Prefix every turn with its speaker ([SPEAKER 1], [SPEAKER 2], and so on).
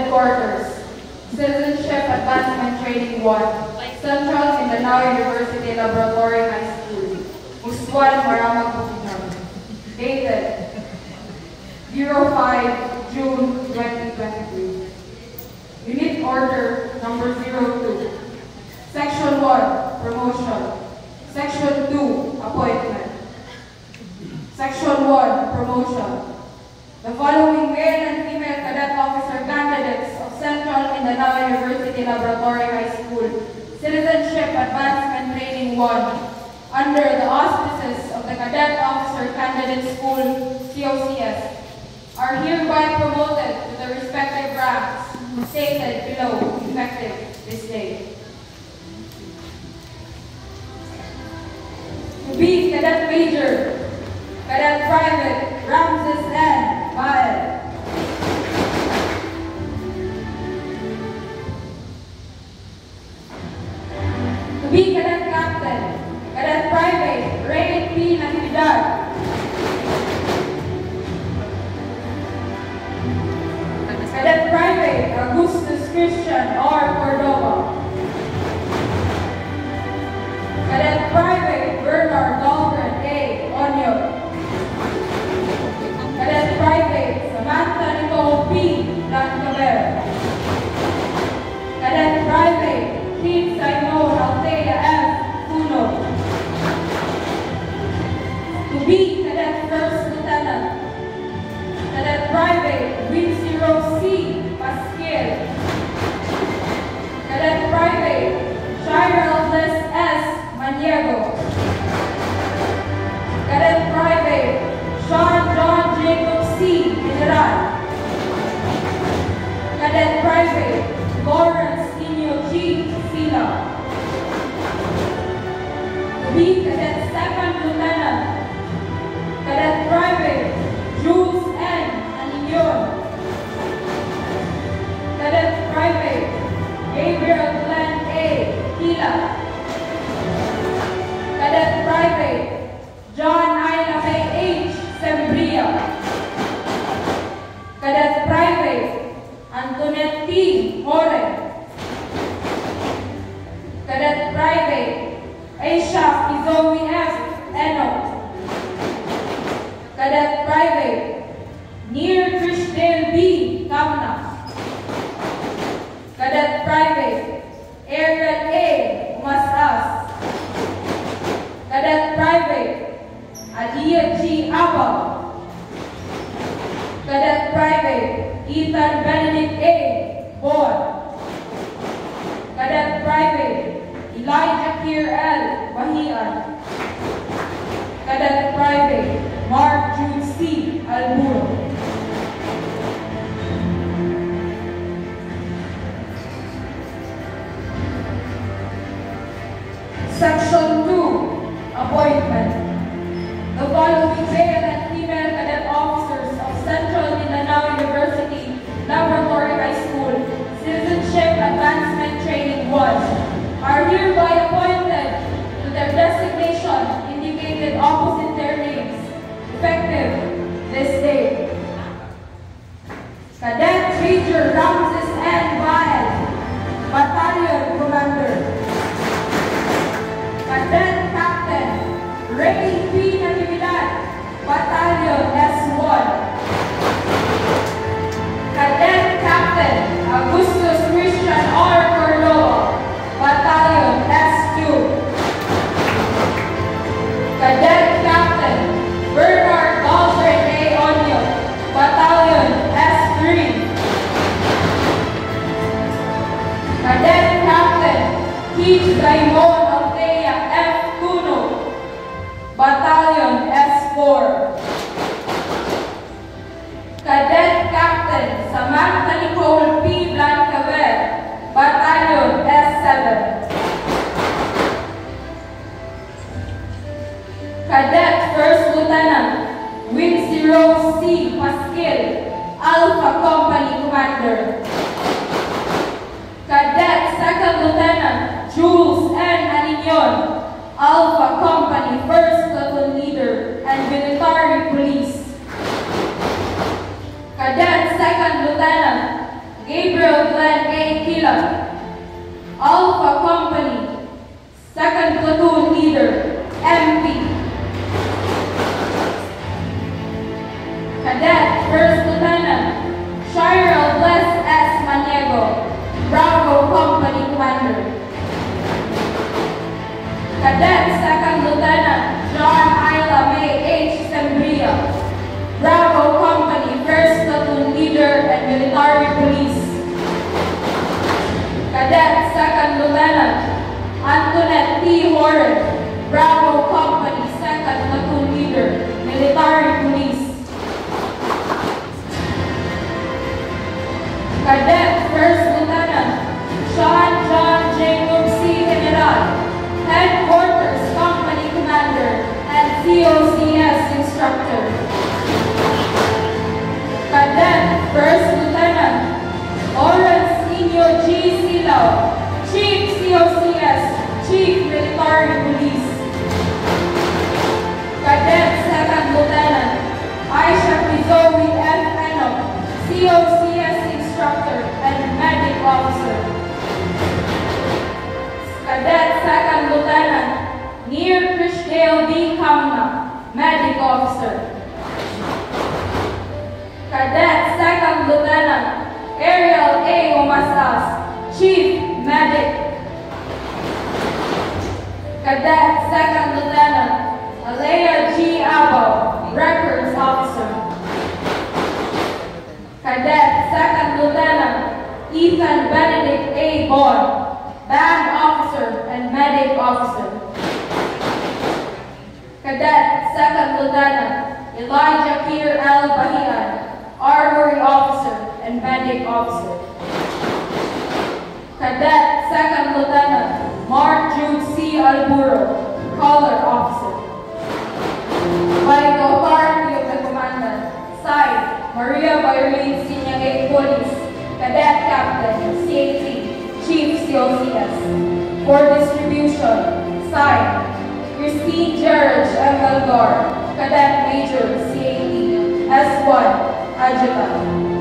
[SPEAKER 1] Headquarters. Citizenship Advancement Training 1. Central Mindanao University Laboratory High School. Musuan Maramag Bukidnon. Dated 05 June 2023. Unit Order Number 02. Section 1, Promotion. Section 2, Appointment. Section 1, Promotion. The following male and female cadet officer candidates of Central Mindanao University Laboratory High School Citizenship 1 under the auspices of the Cadet Officer Candidate School, COCS, are hereby promoted to the respective ranks stated below, effective this day. To be Cadet Major, Cadet Private, Ramses N. Bael. To be Cadet First Lieutenant. Cadet Private, Wing Zero C. Pasquier. Cadet Private, Cadet Private, Near Krishdale B. Kamna. Cadet Private, Ariel A. Umasas. Cadet Private, Adia G. Abba. Cadet Private, Ethan Benedict A. Board. Cadet Private, Elijah Kier L. Bahian. Cadet Private, Mark Jude C. Pasquil, Alpha Company Commander. Cadet Second Lieutenant Jules N. Aninion, Alpha Company First Platoon Leader and Military Police. Cadet Second Lieutenant Gabriel Glenn A. Kila. Alpha Company, second platoon leader, MP. Cadet First Lieutenant, Shirel Bless S. Maniego, Bravo Company Commander. Cadet Second Lieutenant, Officer. Cadet Second Lieutenant Ariel A. Omasas, Chief Medic. Cadet Second Lieutenant Alea G. Abo, Records Officer. Cadet Second Lieutenant Ethan Benedict A. Bond, Band Officer and Medic Officer. Cadet Second Lieutenant Elijah Peter L. Bahian, Armory Officer and Medic Officer. Cadet Second Lieutenant Mark Jude C. Alburo, Color Officer. By the of the Commandant, signed Maria Bayrene Senior. Police, Cadet Captain, CAT, Chief COCS. For distribution, signed Christine George M. Eldor, Cadet Major, CAT, S1, Adjutant.